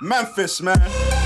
Memphis, man.